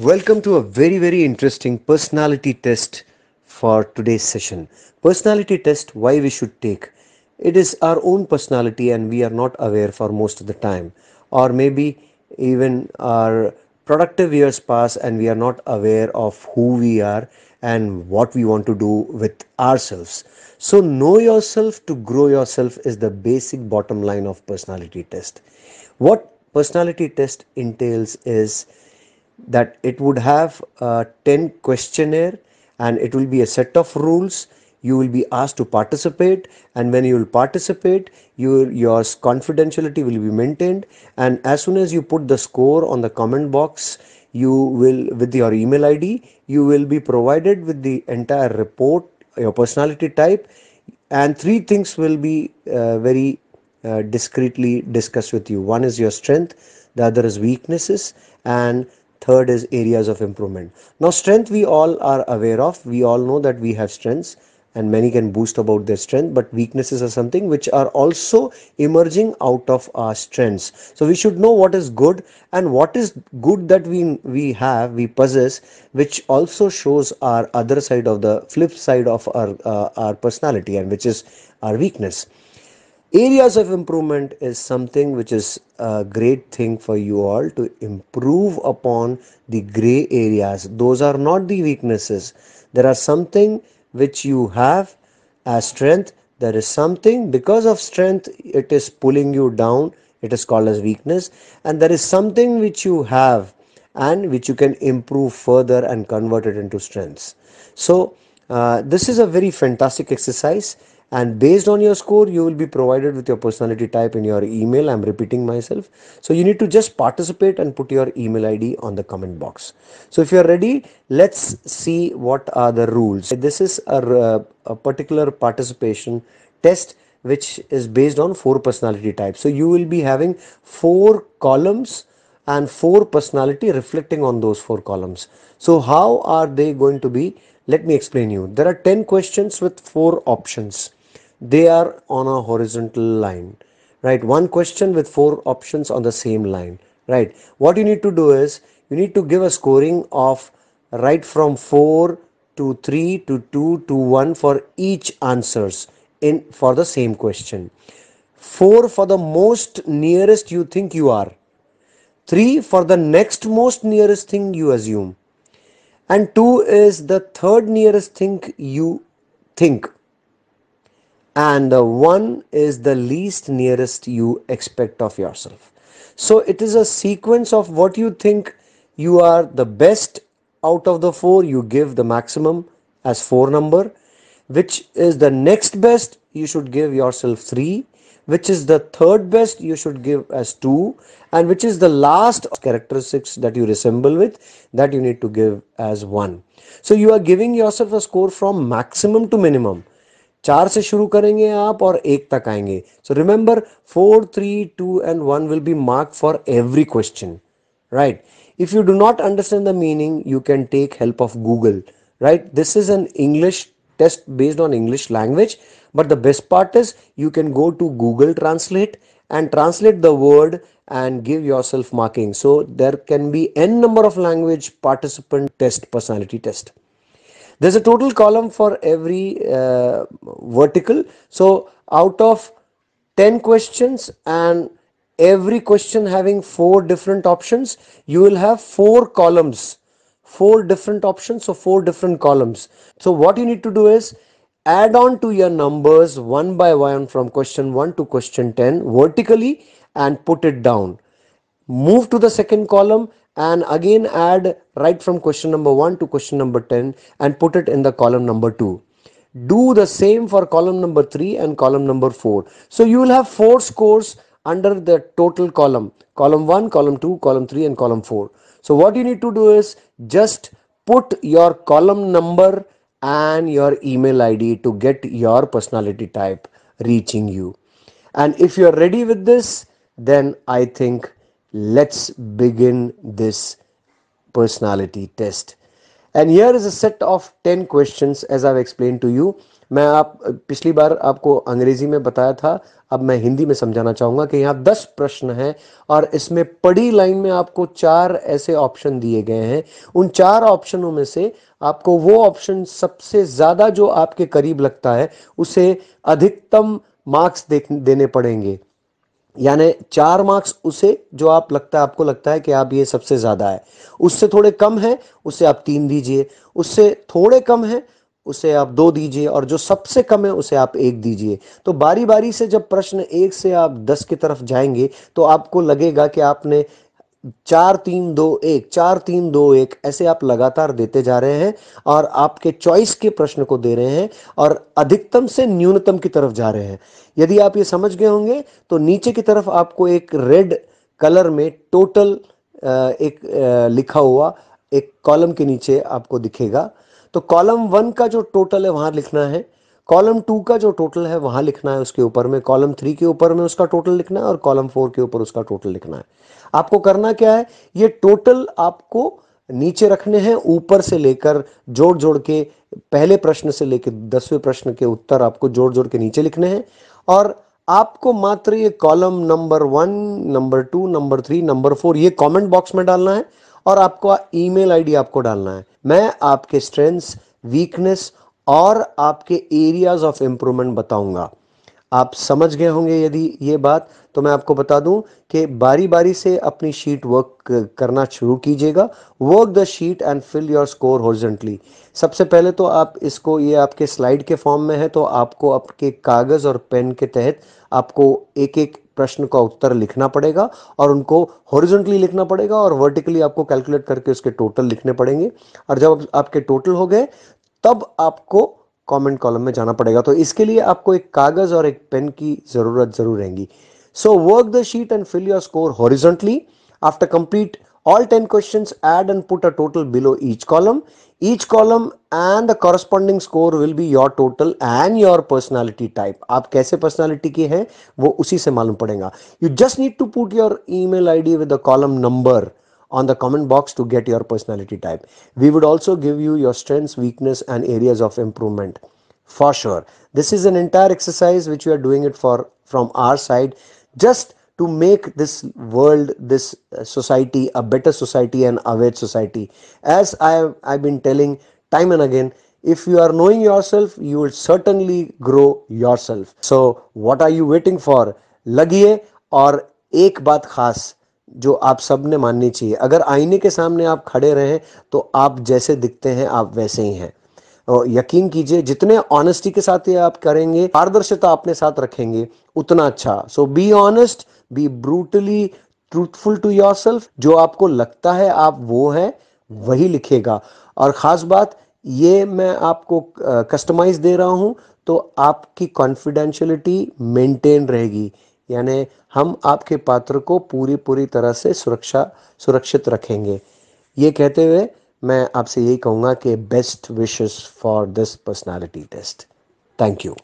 Welcome to a very, very interesting personality test for today's session. Personality test, why we should take. It is our own personality and we are not aware for most of the time. Or maybe even our productive years pass and we are not aware of who we are and what we want to do with ourselves. So, know yourself to grow yourself is the basic bottom line of personality test. What personality test entails is that it would have a 10 questionnaire and it will be a set of rules. You will be asked to participate and when you will participate you, your confidentiality will be maintained. And as soon as you put the score on the comment box you will with your email id you will be provided with the entire report your personality type and three things will be uh, very uh, discreetly discussed with you. One is your strength the other is weaknesses and third is areas of improvement. Now strength we all are aware of. We all know that we have strengths and many can boast about their strength but weaknesses are something which are also emerging out of our strengths. So we should know what is good and what is good that we we have we possess which also shows our other side of the flip side of our uh, our personality and which is our weakness areas of improvement is something which is a great thing for you all to improve upon the gray areas. Those are not the weaknesses. There are something which you have as strength. There is something because of strength it is pulling you down. It is called as weakness. And there is something which you have and which you can improve further and convert it into strengths. So uh, this is a very fantastic exercise and based on your score you will be provided with your personality type in your email. I'm repeating myself. So you need to just participate and put your email id on the comment box. So if you're ready let's see what are the rules. This is a, a particular participation test which is based on four personality types. So you will be having four columns and four personality reflecting on those four columns. So how are they going to be? Let me explain you. There are 10 questions with four options they are on a horizontal line right? One question with four options on the same line right? What you need to do is you need to give a scoring of right from 4 to 3 to 2 to 1 for each answers in for the same question. 4 for the most nearest you think you are. 3 for the next most nearest thing you assume. And 2 is the third nearest thing you think and the one is the least nearest you expect of yourself. So it is a sequence of what you think you are the best out of the four, you give the maximum as four number, which is the next best, you should give yourself three, which is the third best, you should give as two, and which is the last characteristics that you resemble with, that you need to give as one. So you are giving yourself a score from maximum to minimum चार से शुरू करेंगे आप और एक तक आएँगे। So remember four three two and one will be mark for every question right if you do not understand the meaning you can take help of Google right this is an English test based on English language but the best part is you can go to Google translate and translate the word and give yourself marking so there can be an number of language participant test personality test there's a total column for every uh, vertical. So out of 10 questions and every question having four different options you will have four columns. Four different options so four different columns. So what you need to do is add on to your numbers one by one from question 1 to question 10 vertically and put it down. Move to the second column and again add right from question number 1 to question number 10 and put it in the column number 2 do the same for column number 3 and column number 4 so you will have four scores under the total column. Column 1 column 2 column 3 and column 4 so what you need to do is just put your column number and your email id to get your personality type reaching you. And if you are ready with this then i think let's begin this personality test. And here is a set of 10 questions, as I've explained to you. मैं आप, पिछली बार आपको अंग्रेज़ी में बताया था, अब मैं हिंदी में समझाना चाहूँगा कि यहाँ दस प्रश्न हैं और इसमें पड़ी लाइन में आपको चार ऐसे ऑप्शन दिए गए हैं उन चार ऑप्शनों में से आपको वो ऑप्शन सबसे ज़्यादा जो आपके करीब लगता है, उसे अधिकतम मार्क्स देने पड़ेंगे यानी चार मार्क्स उसे जो आप लगता है, आपको लगता है कि आप ये सबसे ज़्यादा है। उससे थोड़े कम है, उसे आप तीन दीजिए। उससे थोड़े कम है, उसे आप दो दीजिए। और जो सबसे कम है, उसे आप एक दीजिए। तो बारी बारी से जब प्रश्न एक से आप दस की तरफ़ जाएँगे तो आपको लगेगा कि आपने चार तीन दो एक, चार तीन दो एक, ऐसे आप लगातार देते जा रहे हैं और आपके चॉइस के प्रश्न को दे रहे हैं और अधिकतम से न्यूनतम की तरफ़ जा रहे हैं। यदि आप ये समझ गए होंगे तो नीचे की तरफ़ आपको एक रेड कलर में टोटल एक लिखा हुआ एक कॉलम के नीचे आपको दिखेगा। तो कॉलम वन का जो टोटल है, वहाँ लिखना है। कॉलम टू का जो टोटल है वहाँ लिखना है उसके ऊपर में, कॉलम थ्री के ऊपर में उसका टोटल लिखना है और कॉलम फोर के ऊपर उसका टोटल लिखना है। आपको करना क्या है, ये टोटल आपको नीचे रखने हैं, ऊपर से लेकर जोड़ जोड़ के, पहले प्रश्न से लेकर दसवें प्रश्न के उत्तर आपको जोड़ जोड़ के नीचे लिखने हैं। और आपको मात्र ये column number one, number two, number three, number four, ये कमेंट बॉक्स में डालना है और आपको ईमेल आईडी आपको डालना है। मैं आपके स्ट्रेंथ्स, वीकनेस और आपके एरियाज़ ऑफ़ इंप्रूवमेंट बताऊँगा। आप समझ गए होंगे यदि ये बात तो मैं आपको बता दूँ कि बारी बारी से अपनी शीट वर्क करना शुरू कीजिएगा। Work the sheet and fill your score horizontally सबसे पहले तो आप इसको, ये आपके स्लाइड के फॉर्म में है तो आपको आपके कागज़ और पेन के तहत आपको एक एक प्रश्न का उत्तर लिखना पड़ेगा और उनको हॉरिजेंटली लिखना पड़ेगा और वर्टिकली आपको कैलकुलेट करके उसके टोटल लिखने पड़ेंगे। और जब आपके टोटल हो गए तब आपको कमेंट कॉलम में जाना पड़ेगा। तो इसके लिए आपको एक कागज़ और एक पेन की ज़रूरत ज़रूर रहेगी। So work the sheet and fill your score horizontally after complete all ten question add and put a total below each column each column and the corresponding score will be your total and your personality type आप कैसे personality के हैं, वो उसी से मालूम पड़ेगा। You just need to put your email I D with column number on the comment box to get your personality type. We would also give you your strengths, weakness and areas of improvement for sure. This is an entire exercise which we are doing it for from our side just to make this world, this uh, society a better society and aware society. As I have, I've been telling time and again, if you are knowing yourself, you will certainly grow yourself. So what are you waiting for? Lagiye or ek baat khas. जो आप सबने माननी चाहिए। अगर आईने के सामने आप खड़े रहें तो आप जैसे दिखते हैं, आप वैसे ही हैं। और यकीन कीजिए, जितने ऑनेस्टी के साथ ये आप करेंगे, पारदर्शिता अपने साथ रखेंगे, उतना अच्छा। So be honest be brutally truthful to yourself जो आपको लगता है आप वो है, वही लिखेगा। और खास बात, ये मैं आपको कस्टमाइज दे रहा हूँ तो आपकी कॉन्फिडेंशियलिटी मेंटेन रहेगी। यानी हम आपके पात्र को पूरी पूरी तरह से सुरक्षा, सुरक्षित रखेंगे। ये कहते हुए मैं आपसे यही कहूँगा कि best wishes for this personality test thank you